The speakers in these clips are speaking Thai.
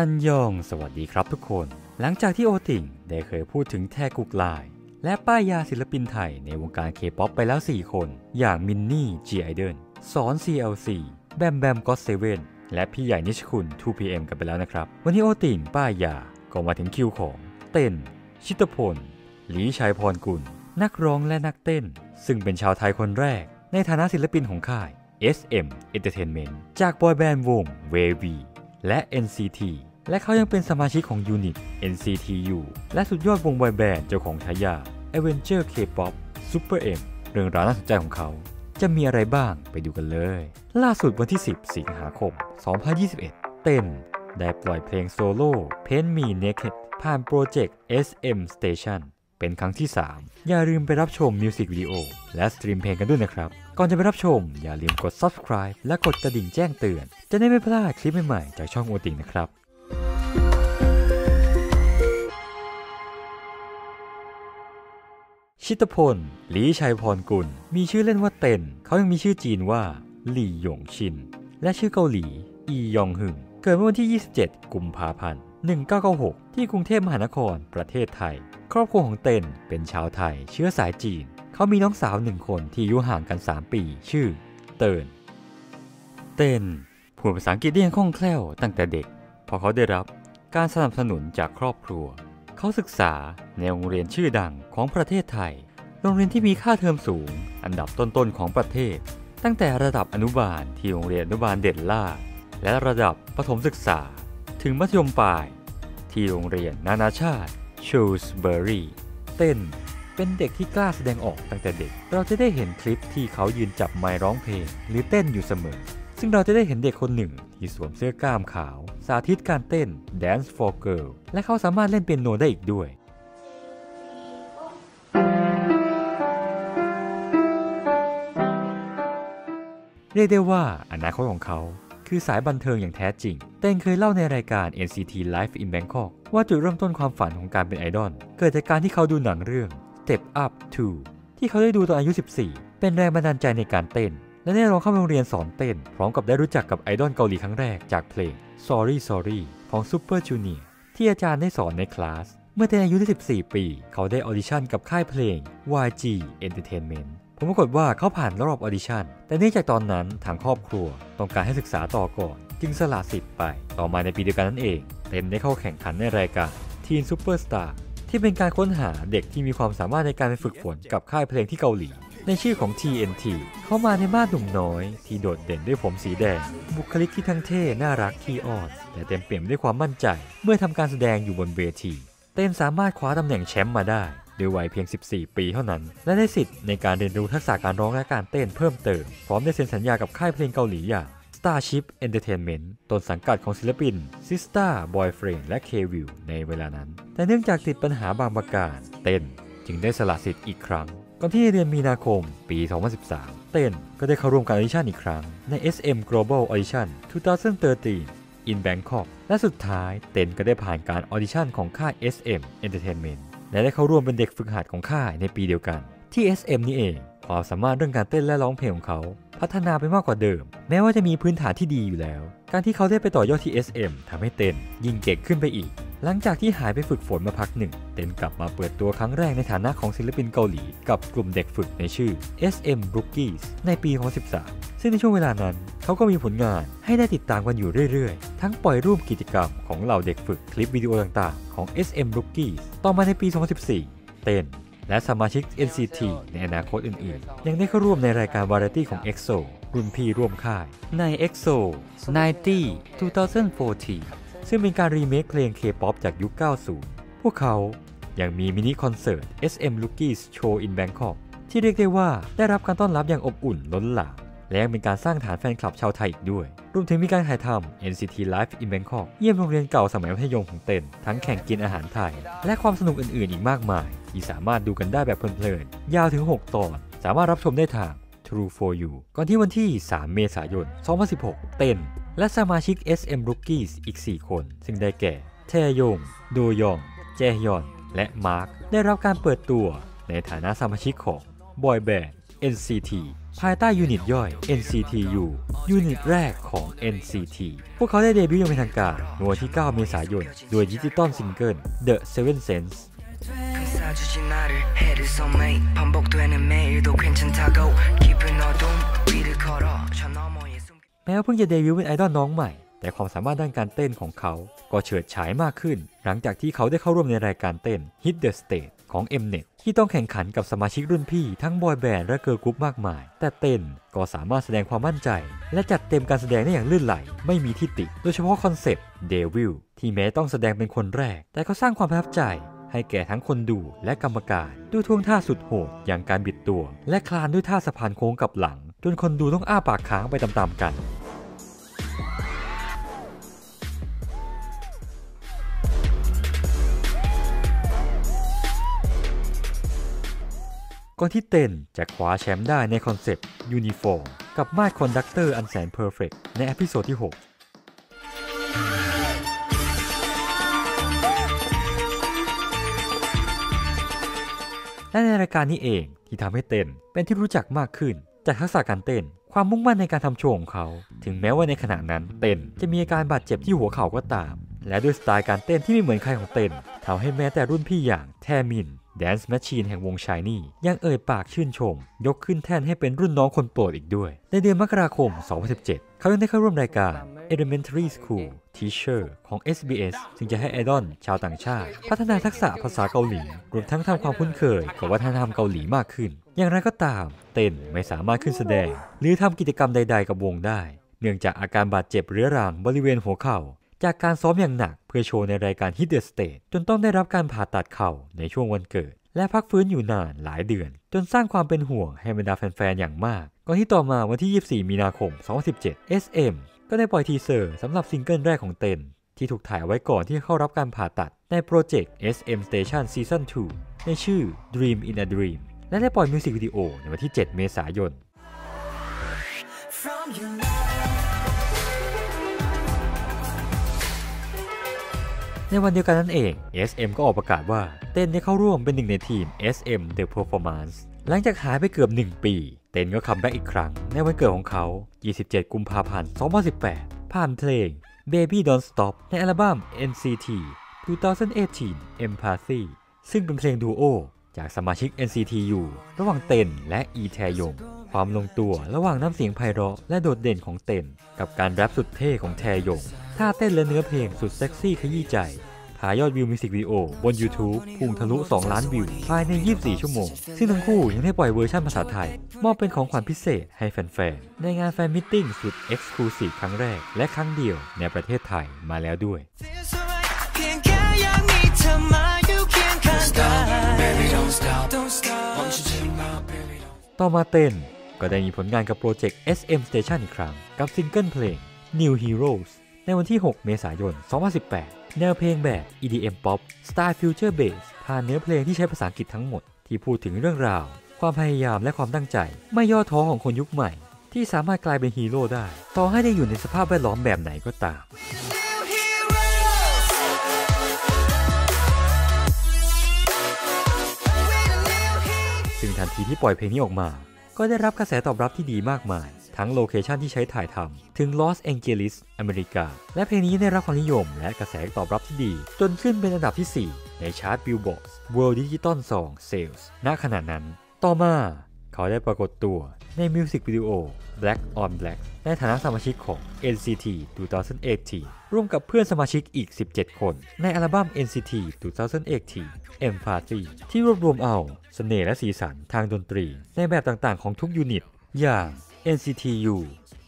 안녕 สวัสดีครับทุกคน หลังจากที่โอติงได้เคยพูดถึงแทกุกไลน์และป้ายยาศิลปินไทยในวงการเคป๊อปไปแล้ว 4 คน อย่างมินนี่จีไอเดนสอน CLC แบมแบม GOT7และพี่ใหญ่นิชคุณ 2PM กันไปแล้วนะครับ วันนี้โอติงป้ายยาก็มาถึงคิวของ เตนล์ ชิตพล ลี้ชัยพรกุล นักร้องและนักเต้น ซึ่งเป็นชาวไทยคนแรก ในฐานะศิลปินของค่าย SM Entertainment จาก boy band วง WAV และ NCT และเขายังเป็นสมาชิกของยูนิต NCTU และสุดยอดวงบอยแบนด์เจ้าของฉายา Avenger K-pop SuperM เรื่องราวน่าสนใจของเขา จะมีอะไรบ้างไปดูกันเลย ล่าสุดวันที่ 10 สิงหาคม 2021 เตนล์ได้ปล่อยเพลง solo Paint Me Naked ผ่าน project SM Station เป็นครั้งที่ 3 อย่าลืมไปรับชมมิวสิกวิดีโอและสตรีมเพลงกันด้วยนะครับ ก่อนจะไปรับชม อย่าลืมกด subscribe และกดกระดิ่งแจ้งเตือน จะได้ไม่พลาดคลิปใหม่ๆ จากช่องโอติงนะครับ ชิตพล หลีชัยพรกุล มีชื่อเล่นว่าเต็น เขายังมีชื่อจีนว่า หลี่หยงชิน และชื่อเกาหลี อียองหึง เกิดเมื่อวันที่ 27 กุมภาพันธ์ 1996 ที่กรุงเทพมหานคร ประเทศไทย ครอบครัวของเต็นเป็นชาวไทย เชื้อสายจีน เขามีน้องสาวหนึ่งคนที่อายุห่างกัน 3 ปี ชื่อ เติน เต้นพูดภาษาอังกฤษได้อย่างคล่องแคล่วตั้งแต่เด็กเพราะเขาได้รับการสนับสนุนจากครอบครัว เขาศึกษาในโรงเรียนชื่อดังของประเทศไทย โรงเรียนที่มีค่าเทอมสูง อันดับต้นๆของประเทศ ตั้งแต่ระดับอนุบาลที่โรงเรียนอนุบาลเด่นล่า และระดับประถมศึกษา ถึงมัธยมปลาย ที่โรงเรียนนานาชาติชูสเบอรีเต้นเป็นเด็กที่กล้าแสดงออกตั้งแต่เด็ก เราจะได้เห็นคลิปที่เขายืนจับไมค์ร้องเพลง หรือเต้นอยู่เสมอ ซึ่งเราจะได้เห็นเด็กคนหนึ่งที่สวมเสื้อกล้ามขาว สาธิตการเต้น Dance for Girl และเขาสามารถเล่นเปียโนได้อีกด้วยเรียกได้ว่าอนาคตของเขา คือสายบันเทิงอย่างแท้จริง เตนล์เคยเล่าในรายการ NCT Life in Bangkok ว่าจุดเริ่มต้นความฝันของการเป็นไอดอลเกิดจากการที่เขาดูหนังเรื่อง Step Up 2 ที่เขาได้ดูตอนอายุ 14 เป็นแรงบันดาลใจในการเต้น และได้ลองเข้าโรงเรียนสอนเต้น พร้อมกับได้รู้จักกับไอดอลเกาหลีครั้งแรกจากเพลง Sorry Sorry ของ Super Junior ที่อาจารย์ได้สอนในคลาส เมื่อเตนล์อายุที่14 ปี เขาได้ audition กับค่ายเพลง YG Entertainment ผมปรากฏว่าเขาผ่านรอบ audition แต่เนื่องจากตอนนั้นทางครอบครัว ต้องการให้ศึกษาต่อก่อน จึงสละสิทธิ์ไป ต่อมาในปีเดียวกันนั่นเอง เตนล์ได้เข้าแข่งขันในรายการ Teen Superstar ที่เป็นการค้นหาเด็กที่มีความสามารถในการไปฝึกฝนกับค่ายเพลงที่เกาหลี ในชื่อของ TNT เขามาในมาดหนุ่มน้อย ที่โดดเด่นด้วยผมสีแดง บุคลิกที่ทั้งเท่ น่ารักขี้อ้อนและเต็มเปี่ยมด้วยความมั่นใจ เมื่อทำการแสดงอยู่บนเวที เตนล์สามารถคว้าตำแหน่งแชมป์มาได้ด้วยวัยเพียง 14 ปีเท่านั้น และได้สิทธิ์ในการเรียนรู้ทักษะการร้องและการเต้นเพิ่มเติม พร้อมได้เซ็นสัญญากับค่ายเพลงเกาหลีอย่าง Starship Entertainment ต้นสังกัดของศิลปิน SISTAR Boyfriend และ K.Will ในเวลานั้น แต่เนื่องจากติดปัญหาบางประการ เตนล์จึงได้สละสิทธิ์อีกครั้ง ก่อนที่เดือนมีนาคมปี 2013 เตนล์ก็ได้เข้าร่วมการ audition อีกครั้งใน SM Global Audition 2013 in Bangkok และสุดท้ายเตนล์ก็ได้ผ่านการ audition ของค่าย SM Entertainment และได้เข้าร่วมเป็นเด็กฝึกหัดของค่ายในปีเดียวกัน ที่ SM นี่เอง ความสามารถเรื่องการเต้นและร้องเพลงของเขา พัฒนาไปมากกว่าเดิม แม้ว่าจะมีพื้นฐานที่ดีอยู่แล้ว การที่เขาได้ไปต่อยอดที่ SM ทำให้เตนล์ยิ่งเก่งขึ้นไปอีก หลังจากที่หายไปฝึกฝนมาพักหนึ่ง เตนล์กลับมาเปิดตัวครั้งแรกในฐานะของศิลปินเกาหลี กับกลุ่มเด็กฝึกในชื่อ SM Rookies ในปี2013 ซึ่งในช่วงเวลานั้น เขาก็มีผลงานให้ได้ติดตามกันอยู่เรื่อยๆ ทั้งปล่อยรูปกิจกรรมของเหล่าเด็กฝึกคลิปวิดีโอต่างๆ ของ SM Rookies ต่อมาในปี 2014 เต้น และสมาชิก NCT ในอนาคตอื่นๆ ยังได้เข้าร่วมในรายการวาไรตี้ของ EXO รุ่นพี่ร่วมค่าย ใน EXO 90 2014 ซึ่งเป็นการรีเมคเพลง K-POP จากยุค 90 พวกเขายังมีมินิคอนเสิร์ต SM Lookies Show in Bangkok ที่เรียกได้ว่าได้รับการต้อนรับอย่างอบอุ่นล้นหลาม และยังเป็นการสร้างฐานแฟนคลับชาวไทยอีกด้วย รวมถึงมีการถ่ายทำ NCT Live in Bangkok เยี่ยมโรงเรียนเก่าสมัยมัธยมของเต้น ทั้งแข่งกินอาหารไทย และความสนุกอื่นๆ อีกมากมาย ที่สามารถดูกันได้แบบเพลินๆ ยาวถึง 6 ตอน สามารถรับชมได้ทาง True for You ก่อนที่วันที่ 3 เมษายน 2016 เต้น และสมาชิก SM Rookies อีก 4 คน ซึ่งได้แก่ แทยง โดยอง แจฮยอน และมาร์ค ได้รับการเปิดตัวในฐานะสมาชิกของ Boy Band NCT ภายใต้ยูนิตย่อย NCTU ยูนิตแรกของ NCT พวกเขาได้เดบิวต์อย่างเป็นทางการในวันที่ 9 เมษายน โดยดิจิตอลซิงเกิล The Seven Sense 사주지 나를 해를 서 매일 반복되는 매일도 괜찮다고 깊은 어둠 위를 걸어 저 너머에 숨긴 แม้ว่าเพิ่งจะเดบิวต์เป็นไอดอลน้องใหม่ แต่ความสามารถด้านการเต้นของเขาก็เฉิดฉายมากขึ้น หลังจากที่เขาได้เข้าร่วมในรายการเต้น Hit the Stage ของ Mnet ที่ต้องแข่งขันกับสมาชิกรุ่นพี่ทั้ง boy band และ girl group มากมาย แต่เตนล์ก็สามารถแสดงความมั่นใจ และจัดเต็มการแสดงได้อย่างลื่นไหล ไม่มีที่ติ โดยเฉพาะ concept devil ที่แม้ต้องแสดงเป็นคนแรก แต่ก็สร้างความประทับใจให้แก่ทั้งคนดูและกรรมการด้วยท่วงท่าสุดโหดอย่างการบิดตัว และคลานด้วยท่าสะพานโค้งกลับหลัง จนคนดูต้องอ้าปากค้างไปตามๆกัน ก่อนที่เตนล์จะคว้าแชมป์ได้ใน concept uniform กับมาด conductor อันแสน perfect ใน episode ที่ 6และในรายการนี้เองที่ทำให้เตนล์เป็นที่รู้จักมากขึ้น จากทักษะการเต้น ความมุ่งมั่นในการทำโชว์ของเขา ถึงแม้ว่าในขณะนั้นเตนล์จะมีอาการบาดเจ็บที่หัวเข่าก็ตาม และด้วยสไตล์การเต้นที่ไม่เหมือนใครของเตนล์ทำให้แม้แต่รุ่นพี่อย่างแทมิน dance machine แห่งวง SHINee ยังเอ่ยปากชื่นชม ยกขึ้นแท่นให้เป็นรุ่นน้องคนโปรดอีกด้วย ในเดือนมกราคม 2017 เขายังได้เข้าร่วมรายการ Elementary School Teacher ของ SBS ซึ่งจะให้ไอดอลชาวต่างชาติ พัฒนาทักษะภาษาเกาหลี รวมทั้งทำความคุ้นเคยกับวัฒนธรรมเกาหลีมากขึ้น อย่างไรก็ตาม เตนล์ไม่สามารถขึ้นแสดง หรือทำกิจกรรมใด ๆ กับวงได้ เนื่องจากอาการบาดเจ็บเรื้อรังบริเวณหัวเข่า จากการซ้อมอย่างหนักเพื่อโชว์ในรายการ Hit the Stage จนต้องได้รับการผ่าตัดเข่าในช่วงวันเกิด และพักฟื้นอยู่นานหลายเดือน จนสร้างความเป็นห่วงให้บรรดาแฟนๆ อย่างมาก ก่อนที่ต่อมาวันที่ 24 มีนาคม 2017 SM ก็ได้ปล่อย teaser สำหรับซิงเกิลแรกของเตนล์ที่ถูกถ่ายไว้ก่อนที่จะเข้ารับการผ่าตัดในโปรเจกต์ SM Station Season 2 ในชื่อ Dream in a Dream และได้ปล่อยมิวสิกวิดีโอในวันที่ 7 เมษายน From your ในวันเดียวกันนั่นเอง SM ก็ออกประกาศว่าเตนล์ได้เข้าร่วมเป็นหนึ่งในทีม SM The Performance หลังจากหายไปเกือบ 1 ปี เตนล์ก็ comeback อีกครั้ง ในวันเกิดของเขา 27 กุมภาพันธ์ 2018 ผ่านเพลง Baby Don't Stop ในอัลบั้ม NCT 2018 Empathy ซึ่งเป็นเพลงดูโอจากสมาชิก NCTU ระหว่างเต้นและอีแทยง ความลงตัวระหว่างน้ำเสียงไพเราะและโดดเด่นของเต้นกับการแรปสุดเท่ของแทยง ท่าเต้นและเนื้อเพลงสุดเซ็กซี่ขยี้ใจพายอดวิวมิวสิกวิดีโอบน YouTube พุ่งทะลุ 2 ล้านวิว ภายใน 24 ชั่วโมง ซึ่งทั้งคู่ยังได้ปล่อยเวอร์ชันภาษาไทย มอบเป็นของขวัญพิเศษให้แฟนๆ ในงาน fan meeting สุด exclusive ครั้งแรก และครั้งเดียวในประเทศไทยมาแล้วด้วยออกาย Baby don't stop don't stop want you to my baby don't ต่อมาเตนล์ก็ได้มีผลงานกับโปรเจกต์ SM Station อีกครั้ง กับซิงเกิลเพลง New Heroes ในวันที่ 6 เมษายน 2018 แนวเพลงแบบ EDM Pop สไตล์ Future Bass ผ่านเนื้อเพลงที่ใช้ภาษาอังกฤษทั้งหมด ที่พูดถึงเรื่องราว ความพยายามและความตั้งใจ ไม่ย่อท้อของคนยุคใหม่ ที่สามารถกลายเป็นฮีโร่ได้ ต่อให้ได้อยู่ในสภาพแวดล้อมแบบไหนก็ตาม New heroes We're the new heroes ซึ่งทันทีที่ปล่อยเพลงนี้ออกมา ก็ได้รับกระแสตอบรับที่ดีมากมาย ทั้ง location ที่ใช้ถ่ายทำถึงลอสแองเจลิสอเมริกา และเพลงนี้ได้รับความนิยมและกระแสตอบรับที่ดี จนขึ้นเป็นอันดับที่ 4 ในชาร์ต Billboard World Digital Song Sales ณขณะนั้น ต่อมาเขาได้ปรากฏตัวในมิวสิกวิดีโอ Black on Black ในฐานะสมาชิกของ NCT 2018 ร่วมกับเพื่อนสมาชิกอีก 17 คน ในอัลบั้ม NCT 2018 Empathy ที่รวบรวมเอาเสน่ห์และสีสันทางดนตรี ในแบบต่างๆของทุก unit อย่าง NCTU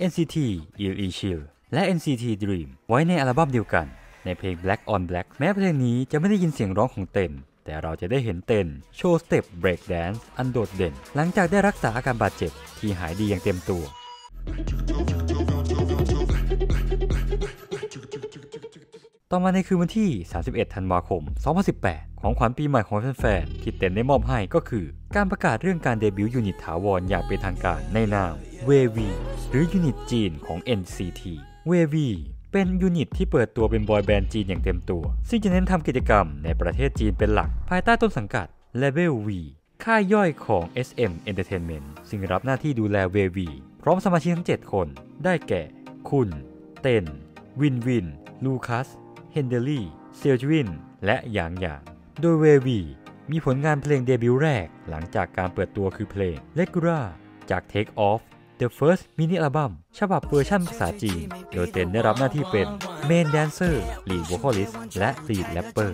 NCT e l e c h i l และ NCT Dream ไว้ในอัลบั้มเดียวกัน ในเพลง Black on Black แม้เพลงนี้จะไม่ได้ยินเสียงร้องของเตนล์แต่เราจะได้เห็นเตนล์โชว์สเต็ปเบรกแดนซ์อันโดดเด่น หลังจากได้รักษาอาการบาดเจ็บที่หายดีอย่างเต็มตัวต่อมาในคืนวันที่ 31 ธันวาคม 2018 ของขวัญปีใหม่ของแฟนๆที่เตนล์ได้มอบให้ก็คือ การประกาศเรื่องการ debut unit ถาวรอย่างเป็นทางการในนาม WV หรือยูนิตจีนของ NCT WV เป็นยูนิตที่เปิดตัวเป็นบอยแบนด์จีนอย่างเต็มตัว ซึ่งจะเน้นทำกิจกรรมในประเทศจีนเป็นหลัก ภายใต้ต้นสังกัด Label V ค่ายย่อยของ SM Entertainment ซึ่งรับหน้าที่ดูแลเววีพร้อมสมาชิกทั้ง 7 คน ได้แก่ คุน เตนล์ วินวิน ลูคัส เฮนเดอรี่ เซียวจวิ้น และหยางหยาง โดยเววี มีผลงานเพลงเดบิวต์แรกหลังจากการเปิดตัวคือเพลง l e g u r a จาก Take Off The First Mini Album ฉบับเวอร์ชันภาษาจีน โดยเตนล์ได้รับหน้าที่เป็น Main Dancer Lead Vocalist และ Lead Rapper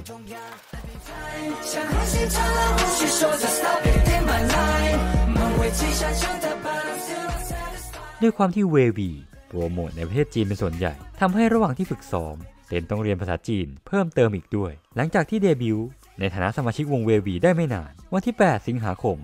ด้วยความที่เววีโปรโมทในประเทศจีนเป็นส่วนใหญ่ทำให้ระหว่างที่ฝึกซ้อม เตนล์ต้องเรียนภาษาจีนเพิ่มเติมอีกด้วย หลังจากที่เดบิว ในฐานะสมาชิกวง WayV ได้ไม่นาน วันที่ 8 สิงหาคม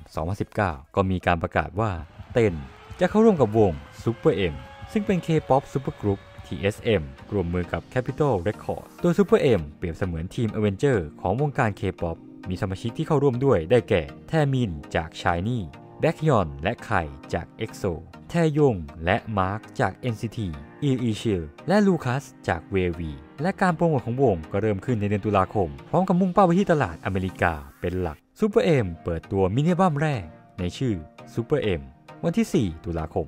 2019 ก็มีการประกาศว่าเตนล์จะเข้าร่วมกับวง SuperM ซึ่งเป็น K-POP Super Group ที่ SM ร่วมมือกับ Capitol Records โดย SuperM เปรียบเสมือนทีม Avenger ของวงการ K-POP มีสมาชิกที่เข้าร่วมด้วยได้แก่ แทมินจาก SHINee แบคฮยอนและไคจาก EXO แทยง และมาร์คจาก NCT อีอีชิลและลูคัสจากเววีและการโปรโมทของวงก็เริ่มขึ้นในเดือนตุลาคม พร้อมกับมุ่งเป้าไปที่ตลาดอเมริกาเป็นหลัก SuperM เปิดตัวมินิอัลบั้มแรก ในชื่อ SuperM วันที่ 4 ตุลาคม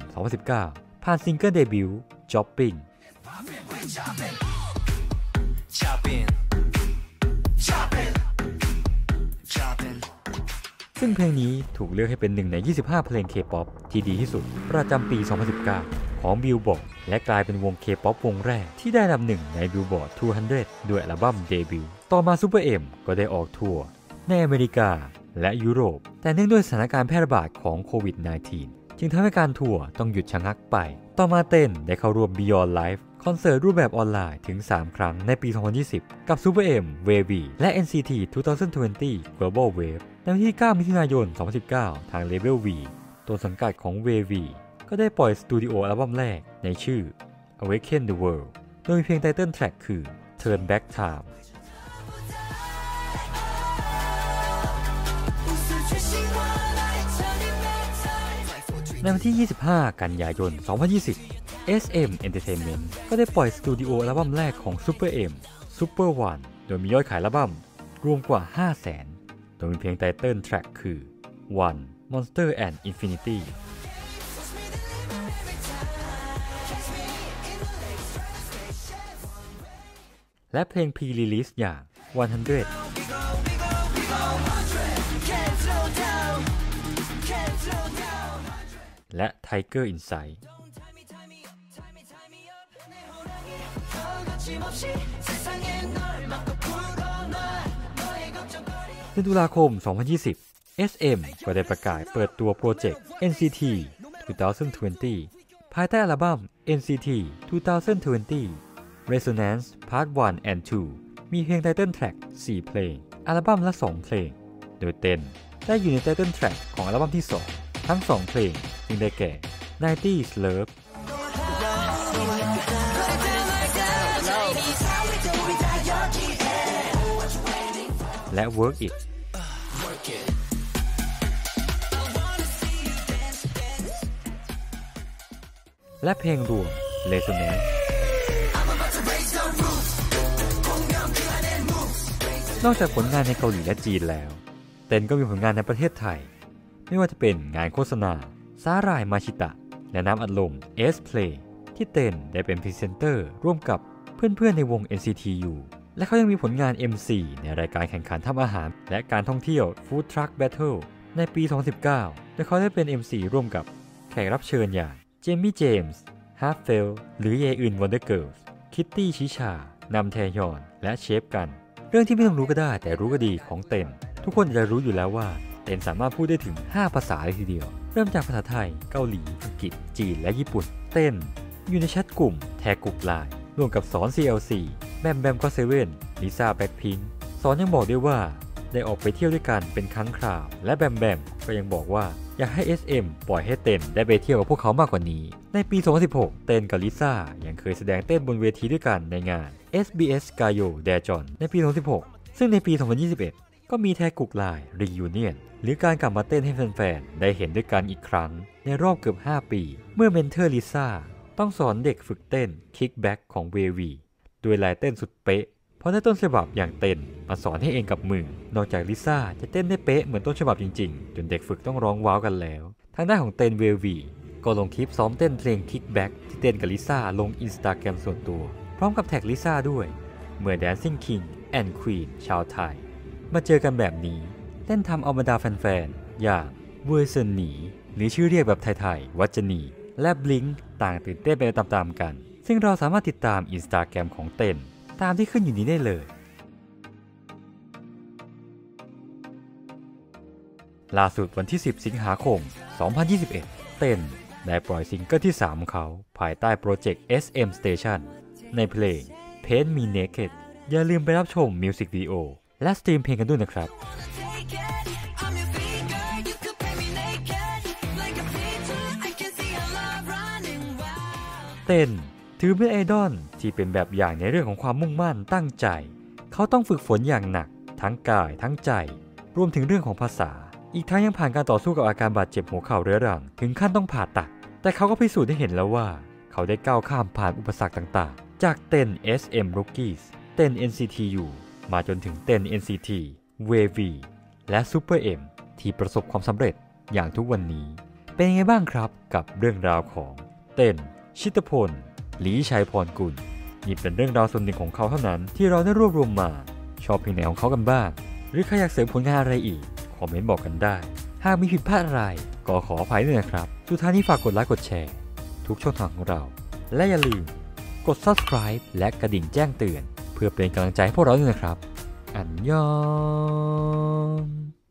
2019 ผ่านซิงเกิลเดบิวต์ Jopping Chopping Chopping Chopping ซึ่งเพลงนี้ถูกเลือกให้เป็นหนึ่งใน 25 เพลงเคป๊อปที่ดีที่สุด ประจำปี 2019 ของบิลบอร์ดและกลายเป็นวงเคป๊อปวงแรกที่ได้อันดับหนึ่งในบิลบอร์ด 200 ด้วยอัลบั้มเดบิวต์ต่อมา SuperM ก็ได้ออกทัวร์ในอเมริกาและยุโรป แต่เนื่องด้วยสถานการณ์แพร่ระบาดของโควิด -19 จึงทำให้การทัวร์ต้องหยุดชะงักไป ต่อมาเตนล์ได้เข้าร่วม Beyond Live คอนเสิร์ตรูปแบบออนไลน์ถึง 3 ครั้งในปี 2020 กับ SuperM WayV และ NCT 2020 Global Wave ในวันที่ 9 มิถุนายน 2019 ทาง Label V ต้นสังกัดของ WayV ก็ได้ปล่อยสตูดิโออัลบั้มแรกในชื่อ Awaken the World โดยมีเพลง title track คือ Turn Back Time ในวันที่ 25 กันยายน 2020 SM Entertainment ก็ได้ปล่อยสตูดิโออัลบั้มแรกของ Super M Super One โดยมียอดขายอัลบั้มรวมกว่า 5 0 0 0 0 0 โดยมีเพลงไตเติลแทร็กคือ One Monster and Infinity และเพลง Pre-release อย่าง 100และ Tiger Inside เดือนตุลาคม 2020 SM ก็ได้ประกาศเปิดตัวโปรเจกต์ NCT 2020 ภายใต้อัลบั้ม NCT 2020 Resonance Part 1 and 2 มีเพลงไตเติ้ลแทร็ก4 เพลง อัลบั้มละ 2 เพลง โดยเต้นได้อยู่ในไตเติ้ลแทร็กของอัลบั้มที่ 2 ทั้ง 2 เพลงซึ่งได้แก่ 90s Love และ Work It และเพลงรวม Resonance นอกจากผลงานในเกาหลีและจีนแล้ว เตนล์ก็มีผลงานในประเทศไทย ไม่ว่าจะเป็นงานโฆษณาสาหร่ายมาชิตะ และน้ำอัดลม est Play ที่เตนล์ได้เป็นพรีเซนเตอร์ร่วมกับเพื่อนๆในวง NCT U และเขายังมีผลงาน MC ในรายการแข่งขันทำอาหาร และการท่องเที่ยว Food Truck Battle ในปี 2019 โดยเขาได้เป็น MC ร่วมกับแขกรับเชิญอย่างเจมี่เจมส์ฮาร์ฟเฟลหรือเยอึน Wonder Girls คิตตี้ชิชานำแทยอน และเชฟกัน เรื่องที่ไม่ต้องรู้ก็ได้แต่รู้ก็ดีของเตนล์ทุกคนจะรู้อยู่แล้วว่า เตนล์สามารถพูดได้ถึง 5 ภาษาเลยทีเดียว เริ่มจากภาษาไทย เกาหลี อังกฤษ จีน และญี่ปุ่น เตนล์ อยู่ในแชทกลุ่ม แทกุกลุ่มไลน์ร่วมกับซอน CLC แบมแบม GOT7 ลิซ่าแบ็คพิงสอนยังบอกด้วยว่าได้ออกไปเที่ยวด้วยกันเป็นครั้งคราว และแบมแบมก็ยังบอกว่าอยากให้ SM ปล่อยให้เตนล์ได้ไปเที่ยวกับพวกเขามากกว่านี้ ในปี 2016 เตนล์กับลิซ่ายังเคยแสดงเต้นบนเวทีด้วยกันในงาน SBS Gayo d a j o n ในปี 2016 ซึ่งในปี 2021 ก็มีแทกุก line Reunion หรือการกลับมาเต้นให้แฟนๆ ได้เห็นด้วยกันอีกครั้ง ในรอบเกือบ 5 ปี เมื่อ mentor ลิซ่าต้องสอนเด็กฝึกเต้น Kickback ของเววี ด้วยลายเต้นสุดเป๊ะ เพราะในต้นฉบับอย่างเตนล์มาสอนให้เองกับมือนอกจากลิซ่าจะเต้นได้เป๊ะเหมือนต้นฉบับจริงๆ จนเด็กฝึกต้องร้องว้าวกันแล้ว ทางด้านของเตนล์ WayV ก็ลงคลิปซ้อมเต้นเพลง Kickback ที่เตนล์กับลิซ่าลงอินสตาแกรมส่วนตัว พร้อมกับแท็กลิซ่าด้วย เมื่อ Dancing King and Queen ชาวไทย มาเจอกันแบบนี้เล่นทำเอาบรรดาแฟนๆ อย่าง WayZenNi หรือชื่อเรียกแบบไทยๆ วัจนี และบลิงต่างตื่นเต้นไปตามๆกัน ซึ่งเราสามารถติดตามอินสตาแกรมของเตนล์ตามที่ขึ้นอยู่นี้ได้เลย ล่าสุดวันที่ 10 สิงหาคม 2021 เตนล์ได้ปล่อยซิงเกิลที่ 3 ของเขา ภายใต้โปรเจกต์ SM Station ในเพลง Paint Me Naked อย่าลืมไปรับชมมิวสิกวิดีโอและสตรีมเพลงกันด้วยนะครับเตนล์ ถือเป็นไอดอลที่เป็นแบบอย่างในเรื่องของความมุ่งมั่นตั้งใจ เขาต้องฝึกฝนอย่างหนัก ทั้งกายทั้งใจ รวมถึงเรื่องของภาษา อีกทั้งยังผ่านการต่อสู้กับอาการบาดเจ็บหัวเข่าเรื้อรัง ถึงขั้นต้องผ่าตัด แต่เขาก็พิสูจน์ให้เห็นแล้วว่า เขาได้ก้าวข้ามผ่านอุปสรรคต่างๆ จากเต้น SM Rookies เต้น NCTU มาจนถึงเต้น NCT WAV และ Super M ที่ประสบความสำเร็จอย่างทุกวันนี้ เป็นยังไงบ้างครับกับเรื่องราวของเต้น ชิตพล หลีชัยพรกุลนี่เป็นเรื่องราวส่วนหนึ่งของเขาเท่านั้นที่เราได้รวบรวมมา ชอบเพลงไหนของเขากันบ้าง หรือใครอยากเสริมผลงานอะไรอีก คอมเมนต์บอกกันได้ หากมีผิดพลาดอะไร ก็ขออภัยด้วยนะครับ สุดท้ายนี้ฝากกดไลค์กดแชร์ ทุกช่องทางของเรา และอย่าลืม กด subscribe และกระดิ่งแจ้งเตือน เพื่อเป็นกำลังใจให้พวกเราด้วยนะครับ อันยอง